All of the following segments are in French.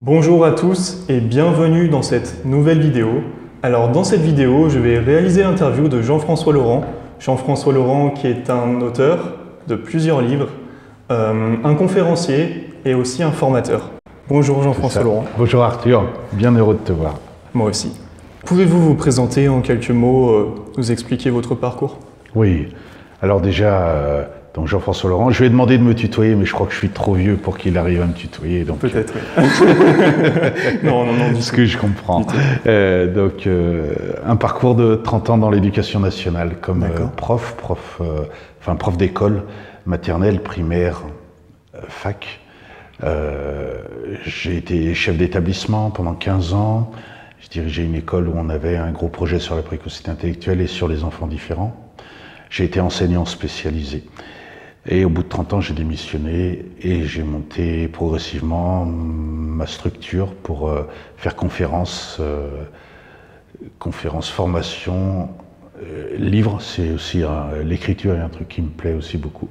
Bonjour à tous et bienvenue dans cette nouvelle vidéo. Alors dans cette vidéo, je vais réaliser l'interview de Jean-François Laurent. Jean-François Laurent qui est un auteur de plusieurs livres, euh, un conférencier et aussi un formateur. Bonjour Jean-François Laurent. Bonjour Arthur, bien heureux de te voir. Moi aussi. Pouvez-vous vous présenter en quelques mots, euh, nous expliquer votre parcours? Oui, alors déjà, euh, donc Jean-François Laurent, je lui ai demandé de me tutoyer, mais je crois que je suis trop vieux pour qu'il arrive à me tutoyer. Donc, Peut-être, oui. non, non, non, ce que je comprends. Euh, donc, euh, un parcours de 30 ans dans l'éducation nationale comme euh, prof, prof, euh, enfin prof d'école, maternelle, primaire, euh, fac. Euh, J'ai été chef d'établissement pendant 15 ans. Je dirigeais une école où on avait un gros projet sur la précocité intellectuelle et sur les enfants différents. J'ai été enseignant spécialisé. Et au bout de 30 ans, j'ai démissionné et j'ai monté progressivement ma structure pour euh, faire conférences, euh, conférences, formation, euh, livres. C'est aussi l'écriture est un truc qui me plaît aussi beaucoup.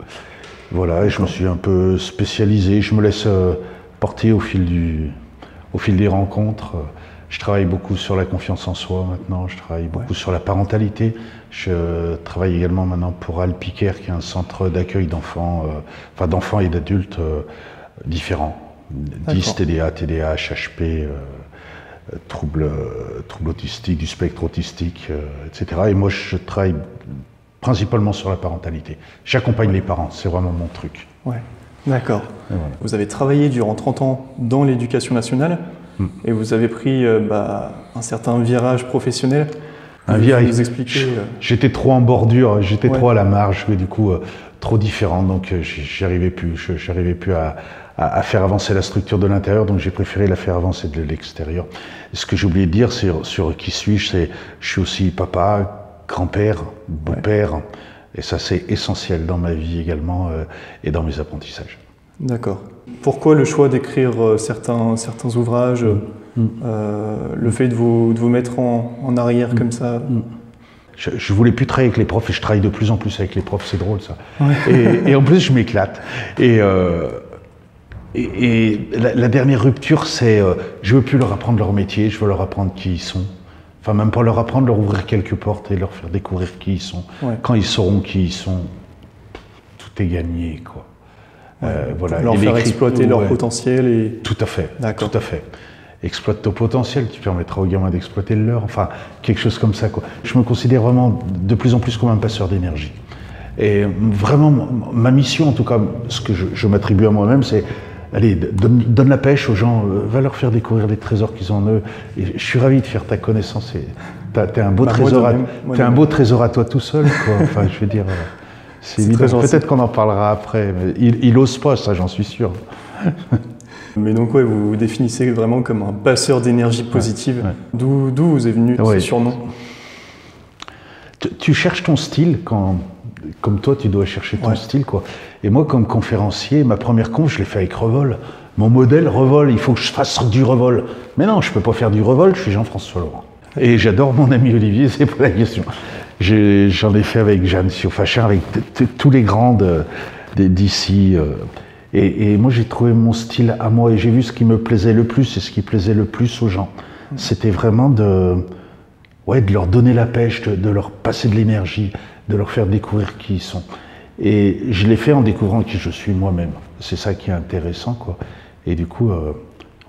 Voilà, et je me suis un peu spécialisé. Je me laisse porter au fil du, au fil des rencontres. Je travaille beaucoup sur la confiance en soi maintenant. Je travaille beaucoup sur la parentalité. Je travaille également maintenant pour Alpicaire, qui est un centre d'accueil d'enfants, euh, enfin d'enfants et d'adultes euh, différents. 10 TDA, TDAH, HP, euh, troubles, troubles autistiques, du spectre autistique, etc. Et moi, je travaille principalement sur la parentalité. J'accompagne les parents, c'est vraiment mon truc. Ouais, d'accord. Voilà. Vous avez travaillé durant 30 ans dans l'éducation nationale Et vous avez pris euh, bah, un certain virage professionnel. Un virage. expliquer euh, J'étais trop en bordure, j'étais Ouais. trop à la marge, mais du coup euh, trop différent, donc euh, j'y j'y arrivais plus, j'arrivais plus à, à- à faire avancer la structure de l'intérieur, donc j'ai préféré la faire avancer de l'extérieur. Et Ce que j'ai oublié de dire sur, sur qui suis-je, c'est je suis aussi papa, grand-père, beau-père, et ça c'est essentiel dans ma vie également euh, et dans mes apprentissages. D'accord. Pourquoi le choix d'écrire euh, certains, certains ouvrages, euh, Hmm. euh, le fait de vous, de vous mettre en, en arrière comme ça Je, je voulais plus travailler avec les profs et je travaille de plus en plus avec les profs, c'est drôle ça. Et, et en plus, je m'éclate. Et, euh, et, et la, la dernière rupture, c'est euh, je veux plus leur apprendre leur métier, je veux leur apprendre qui ils sont. Enfin, même pas leur apprendre, leur ouvrir quelques portes et leur faire découvrir qui ils sont. Ouais. Quand ils sauront qui ils sont, tout est gagné, quoi. Euh, voilà. Leur faire exploiter leur ouais. potentiel et... Tout à fait. Tout à fait. Exploite ton potentiel, tu permettras aux gamins d'exploiter le leur. Enfin, quelque chose comme ça. Quoi. Je me considère vraiment de plus en plus comme un passeur d'énergie. Et vraiment, ma mission, en tout cas, ce que je, je m'attribue à moi-même, c'est allez, donne, donne la pêche aux gens, euh, va leur faire découvrir les trésors qu'ils ont en eux. Et je suis ravi de faire ta connaissance. t'es un beau Bah, trésor, à, un beau trésor à toi tout seul. Quoi. Enfin, je veux dire, Peut-être qu'on en parlera après. Mais il, il ose pas, ça, j'en suis sûr. Mais donc ouais, vous vous définissez vraiment comme un passeur d'énergie positive. ouais. D'où d'où vous est venu Ouais. ce surnom? Tu, tu cherches ton style quand, comme toi, tu dois chercher ton style, quoi. Et moi, comme conférencier, ma première conf, je l'ai fait avec Revol. Mon modèle, Revol, il faut que je fasse du Revol. Mais non, je peux pas faire du Revol, je suis Jean-François Laurent. Et j'adore mon ami Olivier, c'est pas la question. J'en ai, fait avec Jeanne Siofachin, avec tous les grands de- d'ici. euh, et, et moi, j'ai trouvé mon style à moi et j'ai vu ce qui me plaisait le plus et ce qui plaisait le plus aux gens. C'était vraiment de, ouais, de leur donner la pêche, de, de leur passer de l'énergie, de leur faire découvrir qui ils sont. Et je l'ai fait en découvrant qui je suis moi-même. C'est ça qui est intéressant, quoi. Et du coup, euh,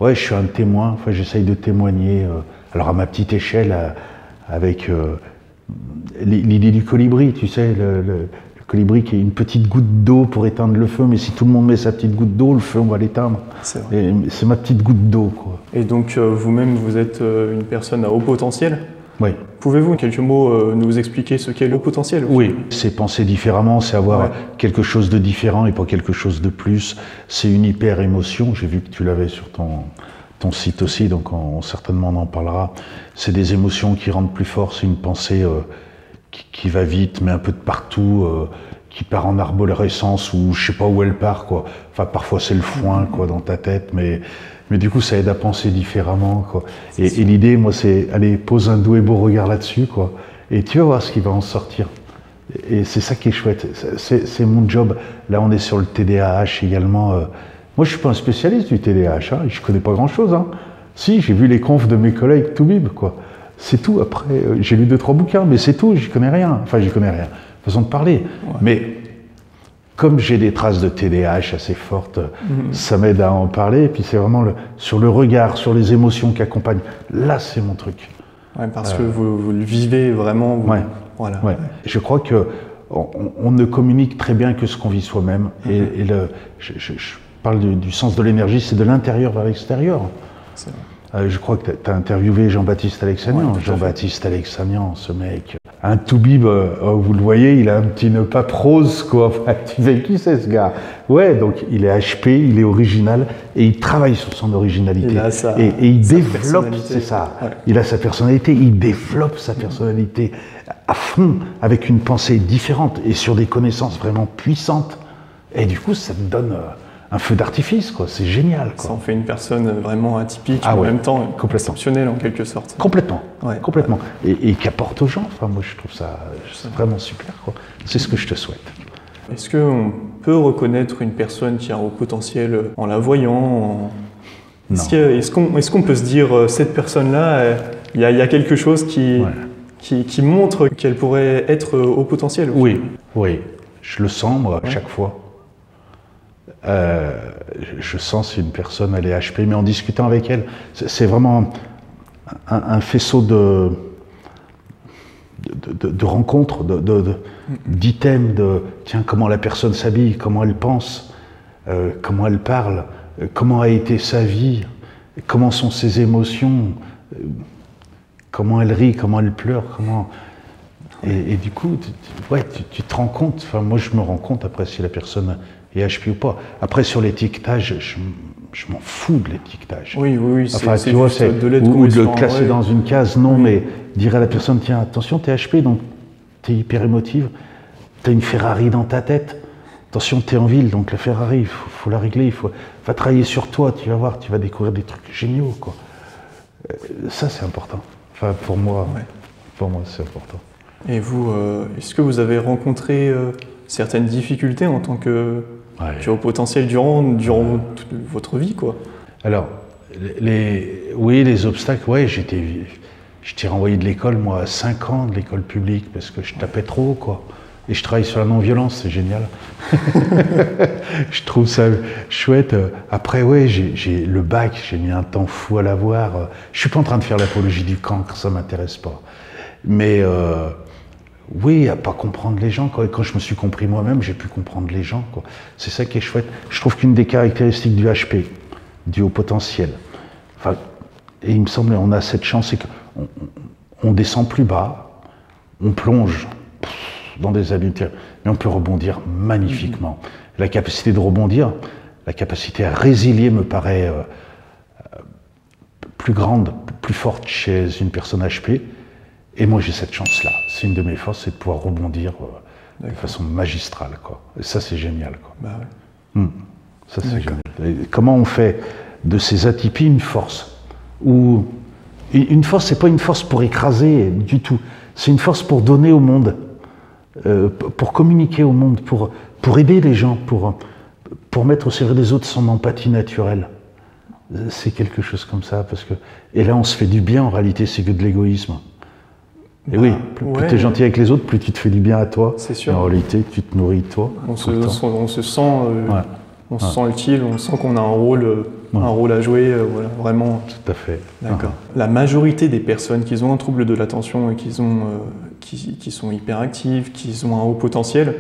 ouais, je suis un témoin. Enfin, j'essaye de témoigner. euh, alors à ma petite échelle, à- avec euh, l'idée du colibri, tu sais, le, le- le colibri qui est une petite goutte d'eau pour éteindre le feu. Mais si tout le monde met sa petite goutte d'eau, le feu, on va l'éteindre. C'est ma petite goutte d'eau, quoi. Et donc euh, vous-même, vous êtes euh, une personne à haut potentiel? Oui. Pouvez-vous en quelques mots euh, nous expliquer ce qu'est le potentiel? Oui, c'est penser différemment, c'est avoir Ouais. quelque chose de différent et pas quelque chose de plus. C'est une hyper émotion. J'ai vu que tu l'avais sur ton, ton site aussi, donc on, certainement on en parlera. C'est des émotions qui rendent plus fort. C'est une pensée euh, qui, qui va vite, mais un peu de partout, euh, qui part en arborescence ou je sais pas où elle part quoi. Enfin parfois c'est le foin quoi dans ta tête, mais mais du coup ça aide à penser différemment quoi. Et, et l'idée moi c'est allez pose un doux et beau regard là-dessus quoi, et tu vas voir ce qui va en sortir. Et c'est ça qui est chouette. C'est mon job. Là, on est sur le TDAH également. euh, Moi, je suis pas un spécialiste du TDAH, hein, je connais pas grand-chose. Hein. Si, j'ai vu les confs de mes collègues tout bib, quoi. C'est tout. Après, euh, j'ai lu deux, trois bouquins, mais c'est tout, j'y connais rien. Enfin, j'y connais rien. Façon de parler. Mais comme j'ai des traces de TDAH assez fortes, Mhm. ça m'aide à en parler. Et puis c'est vraiment le- sur le regard, sur les émotions qui accompagnent. Là, c'est mon truc. Ouais, parce que vous, vous le vivez vraiment. vous- Ouais. Voilà. Je crois que on, on ne communique très bien que ce qu'on vit soi-même. Et, Mhm. et le, je, je- je parle du, du sens de l'énergie, c'est de l'intérieur vers l'extérieur. Euh, je crois que tu as interviewé Jean-Baptiste Alexanian. Ouais. Jean-Baptiste Alexanian, ce mec, un toubib, euh, oh, vous le voyez, il a un petit nœud pape rose, quoi. Enfin, tu fais qui c'est ce gars? Ouais, donc il est HP, il est original et il travaille sur son originalité. Il a sa- et, et il sa développe, c'est ça. Ouais. Il a sa personnalité, il développe sa personnalité à fond, avec une pensée différente et sur des connaissances vraiment puissantes. Et du coup, ça te donne euh, un feu d'artifice, quoi. C'est génial, quoi. Ça en fait une personne vraiment atypique, Ah en ouais, même temps complètement. exceptionnelle en quelque sorte. Complètement, Ouais. complètement. Et, et qui apporte aux gens. Enfin, moi, je trouve ça c'est vraiment super. quoi. C'est ce que je te souhaite. Est-ce qu'on peut reconnaître une personne qui a un haut potentiel en la voyant en- Est-ce qu'on peut se dire, euh, cette personne-là, euh, il y, a- il y a quelque chose qui, Ouais. qui, qui montre qu'elle pourrait être euh, au potentiel Oui, oui. Je le sens, moi, à chaque fois. Euh, je- sens si une personne, elle est HP, mais en discutant avec elle, c'est vraiment un, faisceau de, de, de- rencontres, d'items, de, tiens, comment la personne s'habille, comment elle pense, euh, comment elle parle, euh, comment a été sa vie, comment sont ses émotions, comment elle rit, comment elle pleure, comment... Et, et du coup, tu, tu- ouais, tu, tu te rends compte, enfin moi je me rends compte après si la personne est HP ou pas. Après sur l'étiquetage, je, je m'en fous de l'étiquetage. Oui, oui, oui. Enfin, c'est tu vois, c'est de ou, ou de le classer ouais. dans une case, non, Oui. mais dire à la personne, tiens, attention, t'es HP, donc t'es hyper émotive, t'as une Ferrari dans ta tête, attention, t'es en ville, donc la Ferrari, il faut, faut la régler, il faut, va travailler sur toi, tu vas voir, tu vas découvrir des trucs géniaux, quoi. Euh, ça, c'est important. Enfin, pour moi, Ouais. pour moi, c'est important. Et vous, euh, est-ce que vous avez rencontré euh, certaines difficultés en tant que, Ouais. potentiel durant, durant toute votre vie, quoi? Alors, les, oui, les obstacles, ouais, j'étais, j'étais renvoyé de l'école, moi, à 5 ans de l'école publique, parce que je tapais trop, quoi. Et je travaille sur la non-violence, c'est génial. je trouve ça chouette. Après, ouais, j'ai, j'ai le bac, j'ai mis un temps fou à l'avoir. Je suis pas en train de faire l'apologie du cancre, ça m'intéresse pas. Mais euh, oui, à pas comprendre les gens. Quoi. Et quand je me suis compris moi-même, j'ai pu comprendre les gens. C'est ça qui est chouette. Je trouve qu'une des caractéristiques du HP, du haut potentiel, enfin, et il me semble on a cette chance, c'est qu'on on, on descend plus bas, on plonge dans des abîmes, mais on peut rebondir magnifiquement. La capacité de rebondir, la capacité à résilier me paraît euh, plus grande, plus forte chez une personne HP. Et moi, j'ai cette chance-là. C'est une de mes forces, c'est de pouvoir rebondir euh, de façon magistrale. Quoi. Et ça, c'est génial. Quoi. Bah ouais. Ça, c'est génial. Et comment on fait de ces atypies une force? Ou une force, c'est pas une force pour écraser du tout. C'est une force pour donner au monde, euh, pour communiquer au monde, pour, pour aider les gens, pour, pour mettre au service des autres son empathie naturelle. Euh, C'est quelque chose comme ça, parce que et là on se fait du bien. En réalité, c'est que de l'égoïsme. Et oui, plus, plus tu es gentil avec les autres, plus tu te fais du bien à toi. C'est sûr. Et en réalité, tu te nourris toi. On se, on, sent, euh, Ouais. on se sent utile, on sent qu'on a un rôle, euh, Ouais. un rôle à jouer, euh, voilà, vraiment. Tout à fait. D'accord. La majorité des personnes qui ont un trouble de l'attention et qui, ont, euh, qui, qui sont hyperactives, qui ont un haut potentiel,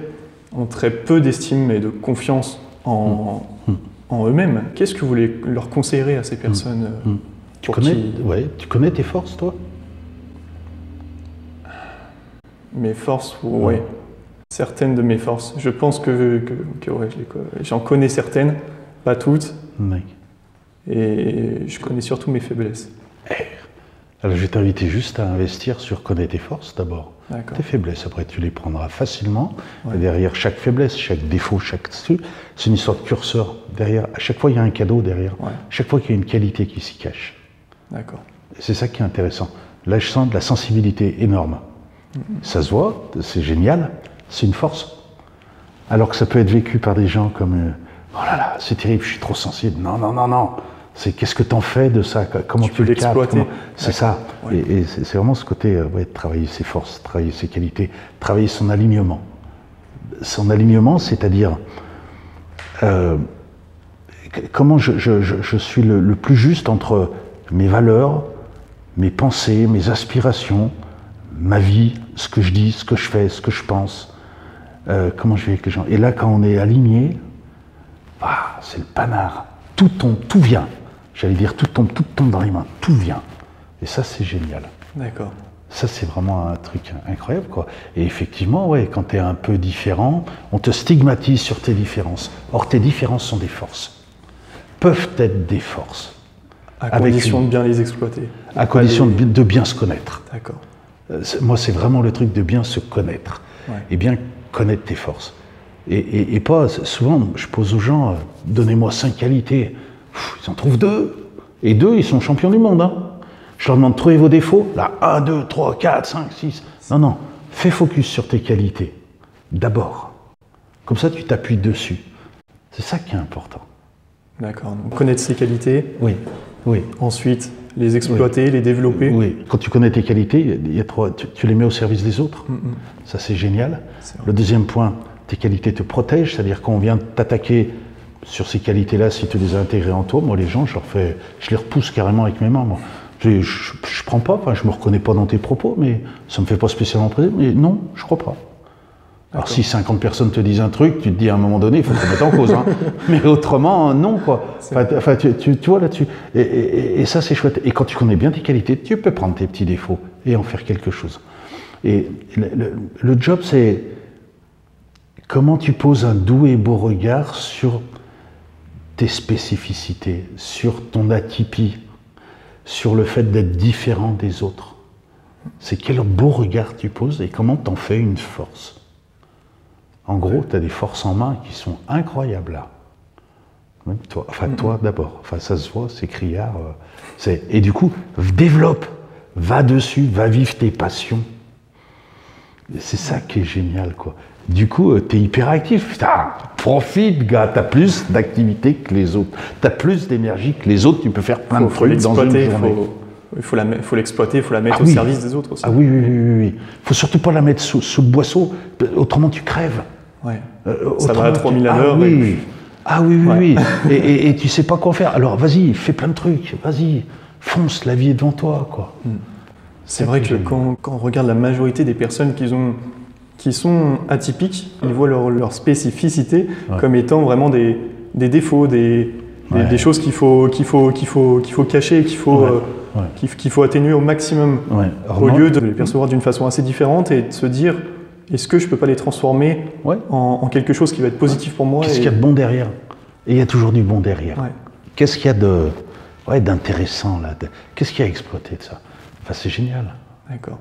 ont très peu d'estime et de confiance en, Mm. en eux-mêmes. Qu'est-ce que vous les- leur conseillerez à ces personnes euh, Mm. Tu connais, qui- ouais, tu connais tes forces, toi? Mes forces, oui. Certaines de mes forces. Je pense que, que- ouais, j'en connais certaines, pas toutes, Oui. et je connais surtout mes faiblesses. Alors je vais t'inviter juste à investir sur connaître tes forces d'abord. Tes faiblesses, après tu les prendras facilement. Ouais. Et derrière chaque faiblesse, chaque défaut, chaque c'est une histoire de curseur. Derrière, à chaque fois il y a un cadeau derrière. Ouais. Chaque fois qu'il y a une qualité qui s'y cache. D'accord. C'est ça qui est intéressant. Là, je sens de la sensibilité énorme. Ça se voit, c'est génial, c'est une force. Alors que ça peut être vécu par des gens comme, euh, Oh là là, c'est terrible, je suis trop sensible. Non, non, non, non. C'est qu'est-ce que t'en fais de ça Comment Tu tu, peux l'exploiter. C'est ça. Ouais. Et, et c'est vraiment ce côté, euh, ouais, de travailler ses forces, travailler ses qualités, travailler son alignement. Son alignement, c'est-à-dire euh, comment je, je- je- je suis le, le plus juste entre mes valeurs, mes pensées, mes aspirations, ma vie, ce que je dis, ce que je fais, ce que je pense, euh, comment je vis avec les gens. Et là, quand on est aligné, ah, c'est le panard. Tout tombe, tout vient. J'allais dire tout tombe, tout tombe dans les mains, tout vient. Et ça, c'est génial. D'accord. Ça, c'est vraiment un truc incroyable, quoi. Et effectivement, ouais, quand tu es un peu différent, on te stigmatise sur tes différences. Or, tes différences sont des forces. Peuvent être des forces, À condition une- de bien les exploiter. à condition les- de bien se connaître. D'accord. Euh, Moi, c'est vraiment le truc de bien se connaître. Ouais. Et bien connaître tes forces. Et, et- et pas, souvent, je pose aux gens, euh, donnez-moi cinq qualités. Pff, ils en trouvent deux. Et deux, ils sont champions du monde. hein. Je leur demande, trouvez vos défauts. Là, 1, 2, 3, 4, 5, 6. Non, non. Fais focus sur tes qualités. D'abord. Comme ça, tu t'appuies dessus. C'est ça qui est important. D'accord. Donc, connaître ses qualités, Oui. Oui. ensuite les exploiter, les développer. Oui, quand tu connais tes qualités, il y a trois, tu, tu les mets au service des autres. Ça, c'est génial. C'est vrai. Le deuxième point, tes qualités te protègent, c'est-à-dire qu'on vient t'attaquer sur ces qualités-là, si tu les as intégrées en toi, moi, les gens, je, leur fais, je les repousse carrément avec mes mains. moi. Je, je, je prends pas, enfin, je me reconnais pas dans tes propos, mais ça me fait pas spécialement plaisir. Mais non, je crois pas. Alors si 50 personnes te disent un truc, tu te dis à un moment donné, il faut te mettre en cause. hein. Mais autrement, non, quoi. Enfin, tu, tu- tu vois là-dessus. Et, et- et ça, c'est chouette. Et quand tu connais bien tes qualités, tu peux prendre tes petits défauts et en faire quelque chose. Et le, le- le job, c'est comment tu poses un doux et beau regard sur tes spécificités, sur ton atypie, sur le fait d'être différent des autres. C'est quel beau regard tu poses et comment t'en fais une force. En gros, tu as des forces en main qui sont incroyables là. Même toi, enfin toi d'abord. Enfin ça se voit, c'est criard. euh, c'est- et du coup, développe, va dessus, va vivre tes passions. Et C'est ça qui est génial, quoi. Du coup, tu es hyperactif. Putain, profite, gars. Tu as plus d'activité que les autres. Tu as plus d'énergie que les autres. Tu peux faire plein Faut, de trucs dans une journée. faut, il faut la me- faut l'exploiter, il faut la mettre Ah au oui. service des autres aussi. Ah oui, oui, oui, oui, oui. Faut surtout pas la mettre sous, sous le boisseau, autrement tu crèves. Ouais. Euh, Ça va à 3000 tu- à ah l'heure, Oui. et- Ah oui, oui, Ouais. oui. Et, et- et tu sais pas quoi faire. Alors vas-y, fais plein de trucs. Vas-y, fonce, la vie est devant toi, quoi. C'est vrai que quand, quand on regarde la majorité des personnes qui, ont, qui sont atypiques, ils voient leur, leur spécificité comme étant vraiment des, des défauts, des, des- choses qu'il faut, qu'il faut, qu'il faut, qu'il faut cacher, qu'il faut, euh, qu'il faut atténuer au maximum, au lieu de les percevoir d'une façon assez différente et de se dire est-ce que je peux pas les transformer Ouais. en, en quelque chose qui va être positif pour moi Qu'est-ce et- qu'il y a de bon derrière? Et il y a toujours du bon derrière. Ouais. Qu'est-ce qu'il y a de d'intéressant là? Qu'est-ce qu'il y a à exploiter de ça? Enfin, c'est génial. D'accord.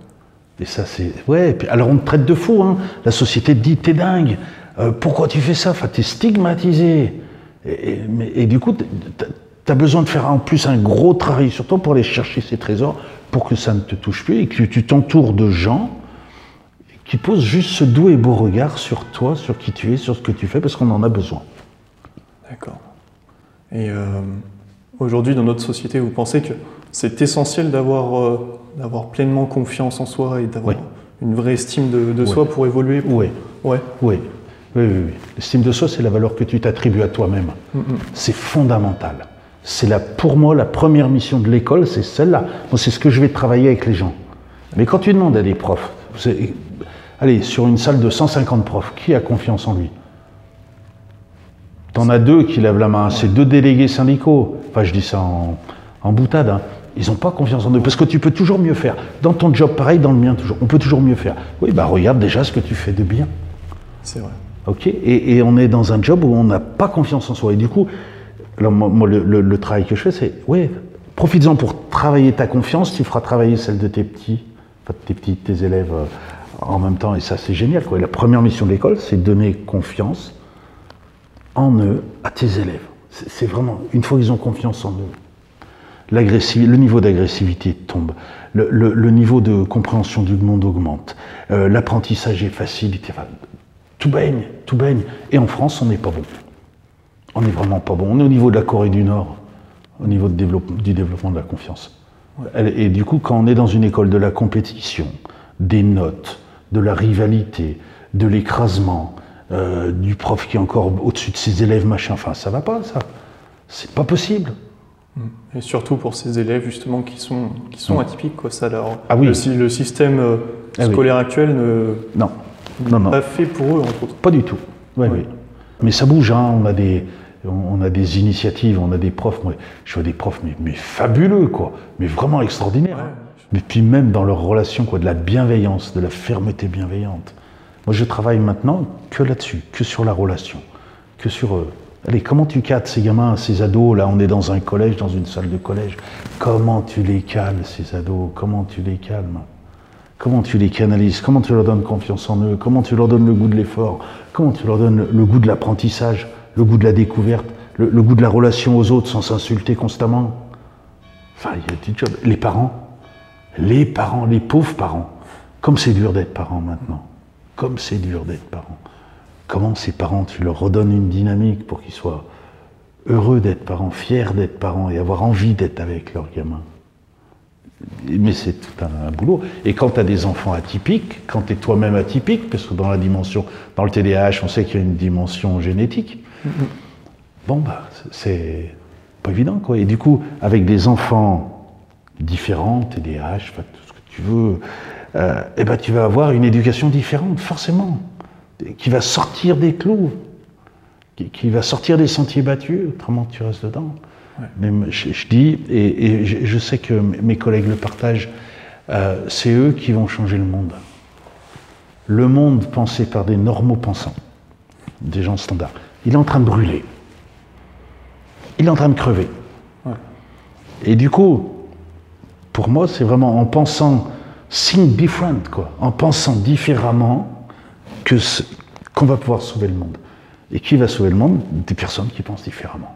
Et ça, c'est. Ouais, puis, alors on te traite de fou, hein. La société te dit, t'es dingue, Euh, pourquoi tu fais ça? Enfin, t'es stigmatisé. Et, et- mais- et du coup, tu as besoin de faire en plus un gros travail sur toi pour aller chercher ces trésors, pour que ça ne te touche plus et que tu t'entoures de gens qui posent juste ce doux et beau regard sur toi, sur qui tu es, sur ce que tu fais, parce qu'on en a besoin. D'accord. Et euh, aujourd'hui, dans notre société, vous pensez que c'est essentiel d'avoir euh, d'avoir pleinement confiance en soi et d'avoir Oui. une vraie estime de, de soi pour évoluer? Pour- Oui. Ouais. Oui, oui, oui. oui. L'estime de soi, c'est la valeur que tu t'attribues à toi-même. C'est fondamental. C'est pour moi la première mission de l'école, c'est celle-là. Moi, c'est ce que je vais travailler avec les gens. Mais quand tu demandes à des profs, allez, sur une salle de 150 profs, qui a confiance en lui? T'en as deux qui lèvent la main, c'est deux délégués syndicaux. Enfin, je dis ça en, en boutade. hein. Ils n'ont pas confiance en eux, parce que tu peux toujours mieux faire. Dans ton job, pareil, dans le mien, toujours. On peut toujours mieux faire. Oui, bah regarde déjà ce que tu fais de bien. C'est vrai. Ok, et, et on est dans un job où on n'a pas confiance en soi. Et du coup, alors moi, moi, le, le- le travail que je fais, c'est, ouais, profites-en pour travailler ta confiance, tu feras travailler celle de tes petits, enfin, de tes petits, tes élèves euh, en même temps, et ça c'est génial. Quoi. La première mission de l'école, c'est donner confiance en eux à tes élèves. C'est vraiment, une fois qu'ils ont confiance en eux, le niveau d'agressivité tombe, le, le- le niveau de compréhension du monde augmente, euh, l'apprentissage est facilité, enfin, tout baigne, tout baigne. Et en France, on n'est pas bon. on n'est vraiment pas bon. On est au niveau de la Corée du Nord, au niveau de développe- du développement de la confiance. Et du coup, quand on est dans une école de la compétition, des notes, de la rivalité, de l'écrasement, euh, du prof qui est encore au-dessus de ses élèves, machin, enfin, ça va pas, ça. C'est pas possible. Et surtout pour ces élèves justement qui sont, qui sont atypiques. Quoi. Ça leur, Ah oui. le, le système euh, Ah oui. scolaire actuel ne Non, non, non. pas fait pour eux, entre autres. Pas du tout. Ouais, Oui. oui. Mais ça bouge, hein. on, a des, on a des initiatives, on a des profs. Moi, je vois des profs, mais, mais fabuleux, quoi. Mais vraiment extraordinaires. hein. Mais puis même dans leurs relations, quoi, de la bienveillance, de la fermeté bienveillante. Moi, je travaille maintenant que là-dessus, que sur la relation, que sur. euh, allez, comment tu cadres ces gamins, ces ados Là, on est dans un collège, dans une salle de collège. Comment tu les cales, ces ados? Comment tu les calmes? Comment tu les canalises? Comment tu leur donnes confiance en eux? Comment tu leur donnes le goût de l'effort? Comment tu leur donnes le goût de l'apprentissage, le goût de la découverte, le, le goût de la relation aux autres sans s'insulter constamment? Enfin, il y a des jobs. Les parents, les parents, les pauvres parents. Comme c'est dur d'être parent maintenant. Comme c'est dur d'être parent. Comment ces parents, tu leur redonnes une dynamique pour qu'ils soient heureux d'être parents, fiers d'être parents et avoir envie d'être avec leurs gamins mais c'est tout un, un boulot. Et quand tu as des enfants atypiques, quand tu es toi-même atypique, parce que dans la dimension, dans le TDAH, on sait qu'il y a une dimension génétique, bon, bah, c'est pas évident, quoi. Et du coup, avec des enfants différents, TDAH, enfin, tout ce que tu veux, euh, eh ben, tu vas avoir une éducation différente, forcément, qui va sortir des clous, qui, qui va sortir des sentiers battus, autrement tu restes dedans. Même, je, je dis, et, et je, je sais que mes collègues le partagent, euh, c'est eux qui vont changer le monde. Le monde pensé par des normaux pensants, des gens standards, il est en train de brûler. Il est en train de crever. Ouais. Et du coup, pour moi, c'est vraiment en pensant think different, quoi, en pensant différemment que qu'on va pouvoir sauver le monde. Et qui va sauver le monde? Des personnes qui pensent différemment.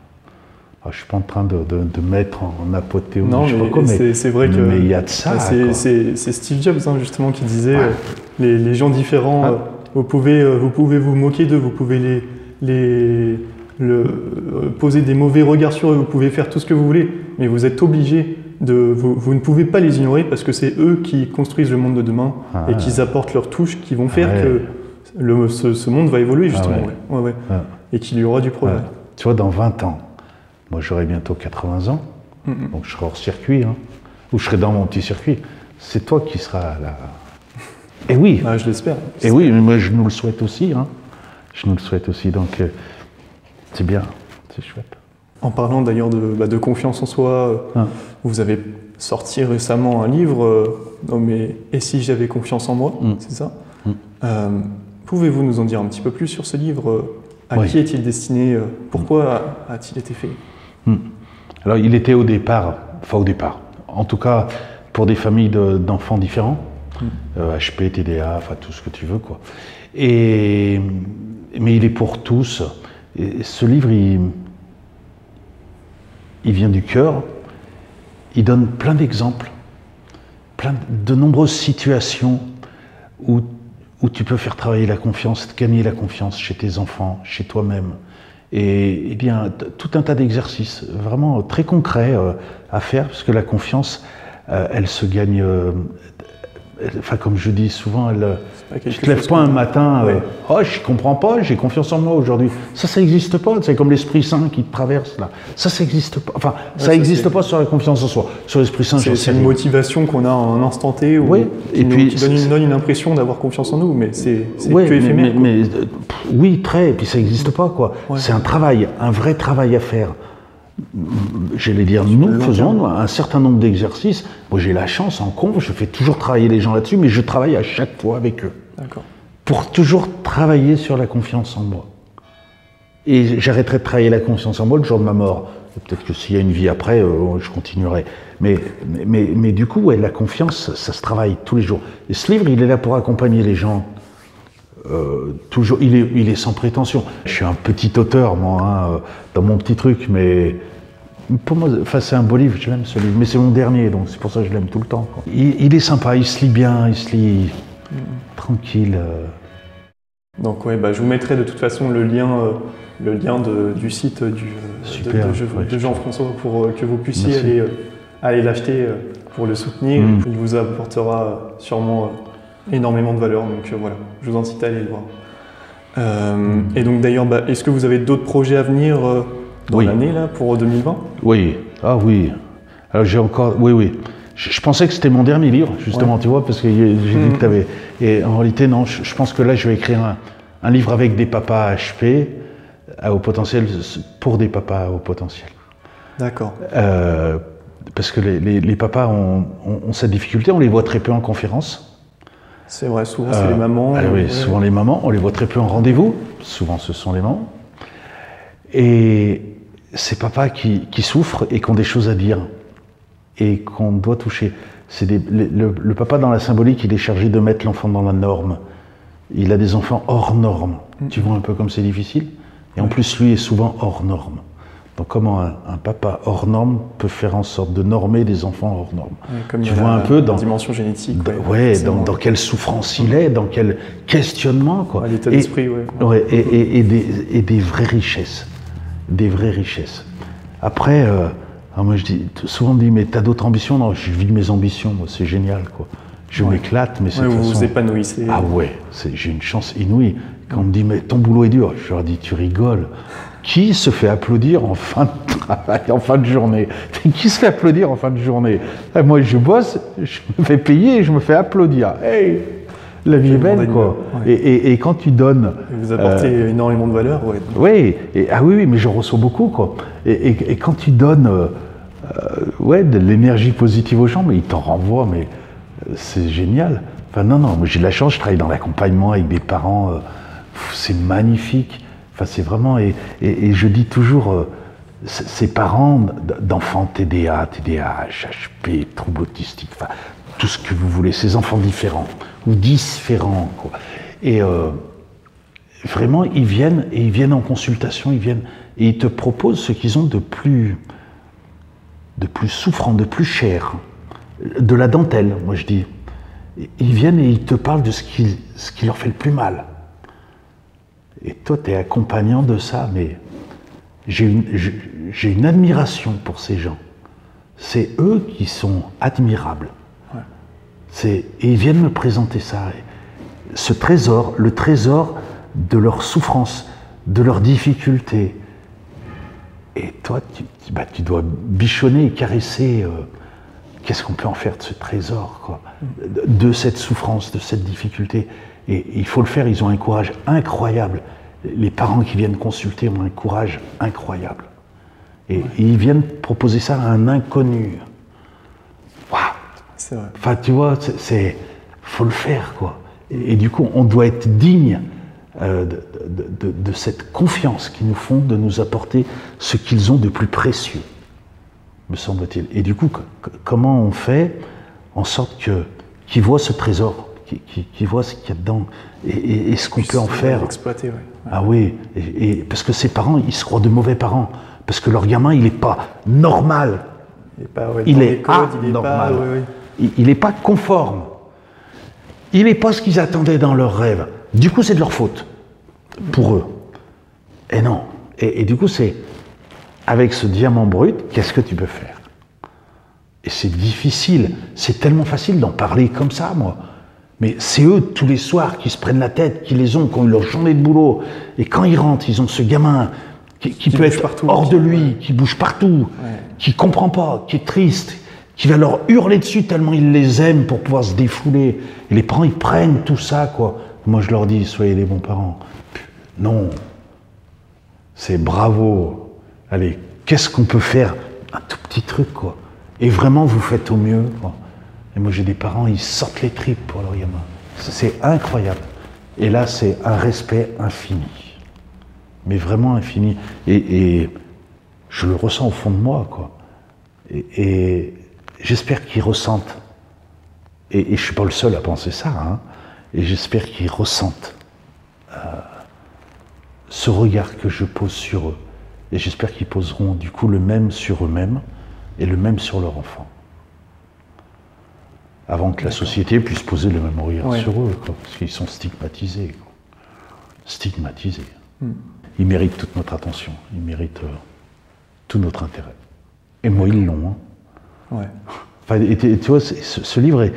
Ah, je suis pas en train de, de- de mettre en apothéose, Non, je sais mais pas quoi, mais c'est- vrai que- mais il y a de ça. C'est- Steve Jobs hein, justement qui disait Ouais. euh, les, les gens différents, Ah. euh, vous, pouvez, euh, vous pouvez vous moquer d'eux, vous pouvez les, les, le, poser des mauvais regards sur eux, vous pouvez faire tout ce que vous voulez, mais vous êtes obligé de. Vous, vous ne pouvez pas les ignorer parce que c'est eux qui construisent le monde de demain Ah. et qu'ils apportent leurs touches qui vont faire Ouais. que le, ce, ce monde va évoluer justement. ouais. ouais. Ouais, ouais. Ouais. Et qu'il y aura du progrès. Tu vois, dans 20 ans, moi j'aurai bientôt 80 ans, donc je serai hors circuit, hein, ou je serai dans mon petit circuit. C'est toi qui seras là. Et oui, Ah, je l'espère. et oui, mais moi je nous le souhaite aussi. Hein. Je nous le souhaite aussi, donc euh, c'est bien, c'est chouette. En parlant d'ailleurs de, bah, de confiance en soi, euh, Ah. vous avez sorti récemment un livre euh, nommé Et si j'avais confiance en moi? Mm. C'est ça Mm. Euh, Pouvez-vous nous en dire un petit peu plus sur ce livre euh, À Oui. qui est-il destiné Pourquoi a-t-il été fait? Alors il était au départ, enfin au départ, en tout cas pour des familles de- d'enfants différents, euh, HP, TDA, enfin tout ce que tu veux quoi. Et mais il est pour tous. Et ce livre, il, il vient du cœur. Il donne plein d'exemples, plein de nombreuses situations où, tu peux faire travailler la confiance, gagner la confiance chez tes enfants, chez toi-même. Et, eh bien, tout un tas d'exercices vraiment très concrets euh, à faire, parce que la confiance, euh, elle se gagne. euh, enfin, comme je dis souvent, elle, euh, quelque tu te chose pas un matin, euh, Ouais. oh, je comprends pas, j'ai confiance en moi aujourd'hui. Ça, ça n'existe pas. C'est comme l'Esprit Saint qui te traverse là. Ça, ça n'existe pas. Enfin, ça ça, n'existe pas sur la confiance en soi. Sur l'Esprit Saint, C'est une motivation qu'on a en un instant T ou Oui, qui, et nous- puis qui donne, une, donne une impression d'avoir confiance en nous, mais c'est Ouais, que éphémère. mais- mais, euh, pff, oui, très, et puis ça n'existe pas, quoi. C'est un travail, un vrai travail à faire. J'allais dire, nous faisons un certain nombre d'exercices. Moi, j'ai la chance en conf, je fais toujours travailler les gens là-dessus, mais je travaille à chaque fois avec eux D'accord. pour toujours travailler sur la confiance en moi. Et j'arrêterai de travailler la confiance en moi le jour de ma mort. Peut-être que s'il y a une vie après, euh, je continuerai. Mais, mais, mais, mais du coup, ouais, la confiance, ça se travaille tous les jours. Et ce livre, il est là pour accompagner les gens. Euh, toujours, il est, il est sans prétention. Je suis un petit auteur, moi, hein, euh, dans mon petit truc, mais pour moi, c'est un beau livre, je l'aime ce livre, mais c'est mon dernier, donc c'est pour ça que je l'aime tout le temps. quoi. Il, il est sympa, il se lit bien, il se lit tranquille. euh. Donc ouais, bah, je vous mettrai de toute façon le lien, euh, le lien de- du site du, de- Super, de, de- ouais, de Jean-François pour que vous puissiez Merci. aller, aller l'acheter pour le soutenir. Mm. Il vous apportera sûrement énormément de valeur. Donc euh, voilà, je vous incite à aller le voir. Euh. Et donc d'ailleurs, bah, est-ce que vous avez d'autres projets à venir euh, dans Oui. l'année là pour 2020 Oui, ah oui. Alors j'ai encore, oui, oui. Je, je pensais que c'était mon dernier livre, justement, tu vois, parce que j'ai j'ai vu Mhm. que tu avais. Et en réalité, non, je, je pense que là, je vais écrire un, un livre avec des papas HP à haut potentiel, pour des papas à haut potentiel. D'accord. Euh, parce que les, les- les papas ont, ont- ont cette difficulté, on les voit très peu en conférence. C'est vrai, souvent c'est Euh, les mamans. ah oui, ouais. souvent les mamans, on les voit très peu en rendez-vous, souvent ce sont les mamans. Et ces papas qui, qui souffrent et qui ont des choses à dire et qu'on doit toucher. C'est le, papa dans la symbolique, il est chargé de mettre l'enfant dans la norme. Il a des enfants hors norme. Tu vois un peu comme c'est difficile Et en plus, lui est souvent hors norme. Donc comment un, un papa hors norme peut faire en sorte de normer des enfants hors norme Ouais, comme Tu vois la- un peu dans- la dimension génétique. dans- ouais, dans, dans quelle souffrance il est, dans quel questionnement, quoi. L'état d'esprit, ouais. ouais, et, et- et des, et des vraies richesses. Des vraies richesses. Après, euh, moi je dis, souvent on me dit, mais t'as d'autres ambitions? Non, je vis mes ambitions, moi, c'est génial, quoi. Je Ouais. m'éclate, mais c'est Ouais, vous vous épanouissez. Ah ouais, c'est- j'ai une chance inouïe. Quand on me dit, mais ton boulot est dur, je leur dis, tu rigoles. Qui se fait applaudir en fin de travail, en fin de journée? Qui se fait applaudir en fin de journée? Eh, Moi, je bosse, je me fais payer et je me fais applaudir. Hey la vie est belle, quoi. ouais. Et, et- et quand tu donnes. Et Vous apportez énormément de valeur. Ouais. Oui, et, ah oui, oui, mais je reçois beaucoup, quoi. Et, quand tu donnes euh, euh, ouais, de l'énergie positive aux gens, mais ils t'en renvoient, mais euh, c'est génial. Enfin, non, non, moi j'ai de la chance, je travaille dans l'accompagnement avec des parents, euh, c'est magnifique. Enfin, c'est vraiment, et, je dis toujours, euh, ces parents d'enfants TDA, TDAH, HP, troubles autistiques, enfin, tout ce que vous voulez, ces enfants différents, ou différents, quoi. Et. euh, Vraiment, ils viennent et ils viennent en consultation, ils viennent et ils te proposent ce qu'ils ont de plus, de plus souffrant, de plus cher, de la dentelle, moi je dis. Ils viennent et ils te parlent de ce qui leur fait le plus mal. Et toi, tu es accompagnant de ça, mais j'ai une, admiration pour ces gens. C'est eux qui sont admirables. Et ils viennent me présenter ça. Ce trésor, le trésor de leur souffrance, de leurs difficultés. Et toi, tu, tu- bah, tu dois bichonner et caresser. euh, Qu'est-ce qu'on peut en faire de ce trésor, quoi de, de cette souffrance, de cette difficulté? Et il faut le faire, ils ont un courage incroyable. Les parents qui viennent consulter ont un courage incroyable. Et ils viennent proposer ça à un inconnu. Waouh C'est vrai. Enfin, tu vois, c'est- faut le faire, quoi. Et, et du coup, on doit être digne euh, de, de- de- de cette confiance qu'ils nous font de nous apporter ce qu'ils ont de plus précieux, me semble-t-il. Et du coup, co- co- comment on fait en sorte que qu'ils voient ce trésor, qu'ils qu'ils- qu'ils voient ce qu'il y a dedans et, et- et ce qu'on peut en faire Exploiter, ouais. ah oui, et, parce que ces parents, ils se croient de mauvais parents. Parce que leur gamin, il n'est pas normal. Il est pas, ouais, Il est codes, il est pas. n'est pas conforme. Il n'est pas ce qu'ils attendaient dans leurs rêves. Du coup, c'est de leur faute. Pour eux. Et non. Et du coup, c'est avec ce diamant brut, qu'est-ce que tu peux faire? Et c'est difficile. C'est tellement facile d'en parler comme ça, moi. Mais c'est eux, tous les soirs, qui se prennent la tête, qui les ont, qui ont eu leur journée de boulot. Et quand ils rentrent, ils ont ce gamin qui, qui peut être partout, hors de lui, qui bouge partout, qui comprend pas, qui est triste, qui va leur hurler dessus tellement il les aime pour pouvoir se défouler. Et les parents, ils prennent tout ça, quoi. Moi, je leur dis, soyez les bons parents. Non. C'est bravo. Allez, qu'est-ce qu'on peut faire? Un tout petit truc, quoi. Et vraiment, vous faites au mieux, quoi. Et moi, j'ai des parents, ils sortent les tripes pour leur gamin. C'est incroyable. Et là, c'est un respect infini. Mais vraiment infini. Et, je le ressens au fond de moi, quoi. Et, j'espère qu'ils ressentent. Et, je ne suis pas le seul à penser ça. hein. Et j'espère qu'ils ressentent euh, ce regard que je pose sur eux. Et j'espère qu'ils poseront du coup le même sur eux-mêmes et le même sur leur enfant. Avant que la société puisse poser le même regard Ouais. sur eux, quoi, parce qu'ils sont stigmatisés. quoi. stigmatisés. Ils méritent toute notre attention, ils méritent euh, tout notre intérêt. Et moi, ils l'ont. hein. Ouais. Enfin, et tu tu vois, ce, ce livre,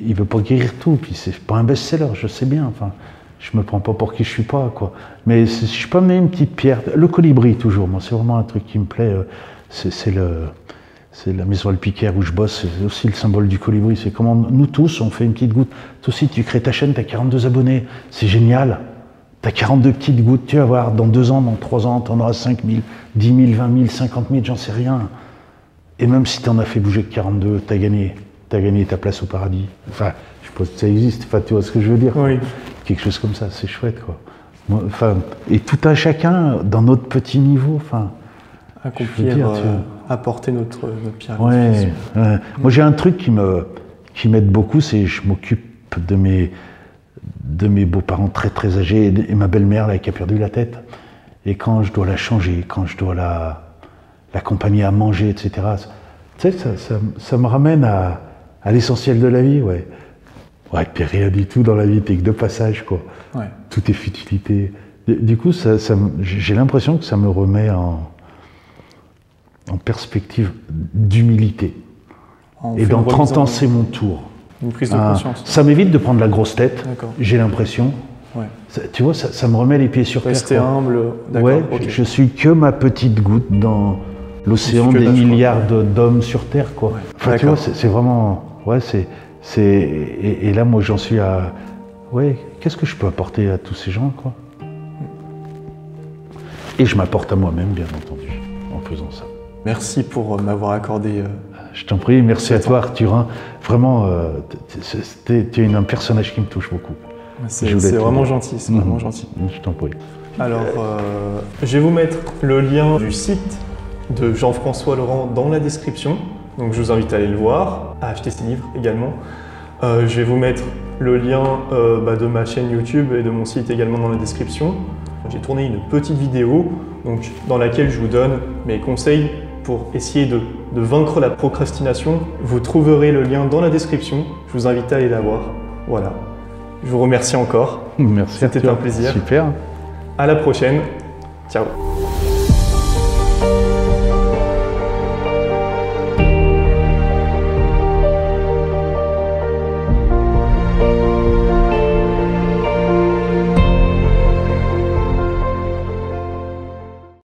il veut pas guérir tout, puis c'est pas un best-seller, je sais bien. Enfin, je me prends pas pour qui je suis pas, quoi. Mais si je peux amener une petite pierre, le colibri toujours, moi, c'est vraiment un truc qui me plaît. euh, c'est le, c'est la maison Alpicaire où je bosse, c'est aussi le symbole du colibri. C'est comment nous tous, on fait une petite goutte. Toi aussi, tu crées ta chaîne, tu as 42 abonnés, c'est génial. Tu as 42 petites gouttes, tu vas voir, dans deux ans, dans trois ans, tu en auras 5 000, 10 000, 20 000, 50 000, j'en sais rien. Et même si tu en as fait bouger que 42, tu as gagné. Tu as gagné ta place au paradis. Enfin, je suppose que ça existe, enfin, tu vois ce que je veux dire Oui. Quelque chose comme ça, c'est chouette, quoi. Enfin, et tout un chacun, dans notre petit niveau, enfin... Accomplir, dire, euh, apporter notre, notre pierre. Ouais, ouais. Moi, j'ai un truc qui me qui m'aide beaucoup, c'est je m'occupe de mes de mes beaux-parents très très âgés et, et ma belle-mère là qui a perdu la tête. Et quand je dois la changer, quand je dois la l'accompagner à manger, etc. Tu sais, ça, ça, ça me ramène à, à l'essentiel de la vie, ouais. Ouais, puis rien du tout dans la vie, t'es que de passage, quoi. Ouais. Tout est futilité. Du coup, ça, ça j'ai l'impression que ça me remet en, en perspective d'humilité. On Et dans une 30 remise en- ans, c'est mon tour. Une prise de Ah, conscience. ça m'évite de prendre la grosse tête, j'ai l'impression. Ouais. Ça- Tu vois, ça, ça me remet les pieds sur Rester terre. quoi. humble. D'accord. Ouais, je, je suis que ma petite goutte dans l'océan des milliards d'hommes sur Terre, quoi. Ouais, Enfin, tu vois, c'est vraiment, ouais, c'est, et, et là, moi, j'en suis à, ouais, qu'est-ce que je peux apporter à tous ces gens, quoi? Et je m'apporte à moi-même, bien entendu, en faisant ça. Merci pour euh, m'avoir accordé. euh, Je t'en prie, merci à toi, Arthurin. Vraiment, euh, tu es un personnage qui me touche beaucoup. C'est te vraiment gentil. C'est Mhm. vraiment gentil. Je t'en prie. Alors, euh, je vais vous mettre le lien du site de Jean-François Laurent dans la description. Donc, je vous invite à aller le voir, à acheter ses livres également. Euh, je vais vous mettre le lien euh, bah, de ma chaîne YouTube et de mon site également dans la description. J'ai tourné une petite vidéo donc, dans laquelle je vous donne mes conseils pour essayer de, de vaincre la procrastination. Vous trouverez le lien dans la description. Je vous invite à aller la voir. Voilà. Je vous remercie encore. Merci. C'était un plaisir. Super. À la prochaine. Ciao.